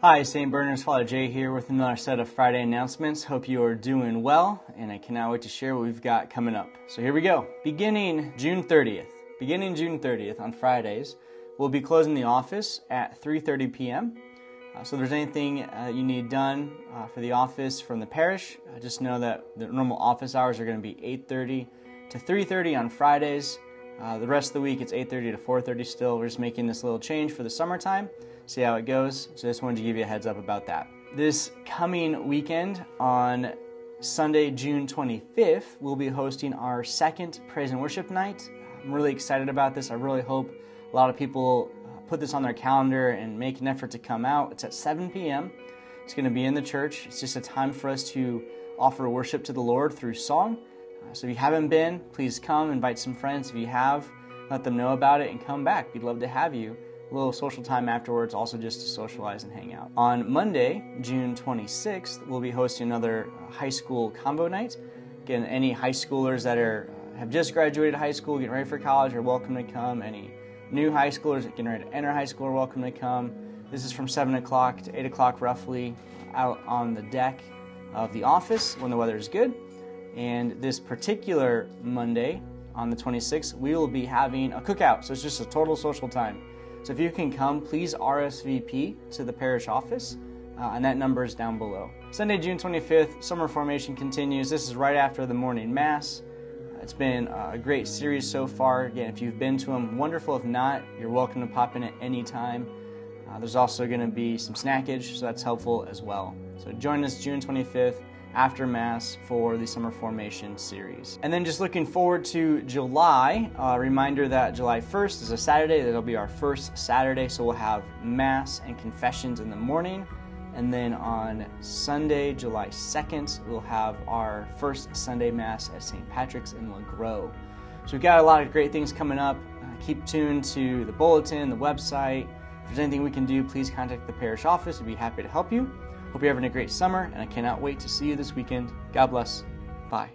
Hi, St. Bernard's Father Jay here with another set of Friday announcements. Hope you are doing well, and I cannot wait to share what we've got coming up. So here we go. Beginning June 30th, beginning June 30th on Fridays, we'll be closing the office at 3:30 p.m. Uh, so if there's anything uh, you need done uh, for the office from the parish, uh, just know that the normal office hours are going to be 8:30 to 3:30 on Fridays. Uh, the rest of the week it's 8:30 to 4:30 still. We're just making this little change for the summertime. See how it goes. So I just wanted to give you a heads up about that. This coming weekend on Sunday, June 25th, we'll be hosting our second praise and worship night. I'm really excited about this. I really hope a lot of people uh, put this on their calendar and make an effort to come out. It's at 7 p.m. It's going to be in the church. It's just a time for us to offer worship to the Lord through song. So if you haven't been, please come, invite some friends. If you have, let them know about it and come back. We'd love to have you. A little social time afterwards, also just to socialize and hang out. On Monday, June 26th, we'll be hosting another high school convo night. Again, any high schoolers that are uh, have just graduated high school, getting ready for college, are welcome to come. Any new high schoolers getting ready to enter high school are welcome to come. This is from 7 o'clock to 8 o'clock roughly out on the deck of the office when the weather is good. And this particular Monday, on the 26th, we will be having a cookout. So it's just a total social time. So if you can come, please RSVP to the parish office, uh, and that number is down below. Sunday, June 25th, summer formation continues. This is right after the morning mass. Uh, it's been a great series so far. Again, if you've been to them, wonderful. If not, you're welcome to pop in at any time. Uh, there's also going to be some snackage, so that's helpful as well. So join us June 25th after Mass for the Summer Formation series. And then just looking forward to July, uh, reminder that July 1st is a Saturday. That'll be our first Saturday, so we'll have Mass and confessions in the morning. And then on Sunday, July 2nd, we'll have our first Sunday Mass at St. Patrick's in Lagro. So we've got a lot of great things coming up. Uh, keep tuned to the bulletin, the website. If there's anything we can do, please contact the parish office. We'd be happy to help you. Hope you're having a great summer, and I cannot wait to see you this weekend. God bless. Bye.